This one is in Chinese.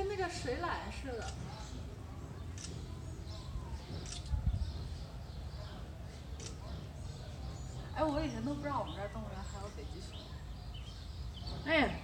跟那个水獭似的。哎，我以前都不知道我们这儿动物园还有北极熊。哎。